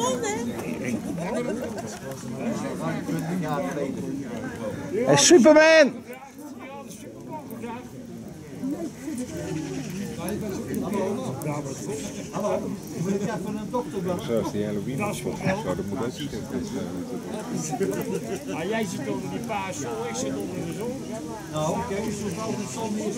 man, hè? Hey, Superman! Zoals die Halloween afspot. Zo, dat moet ook. Maar jij zit onder die paas, ik zit onder de zon. Nou, oké, zo valt de zo is.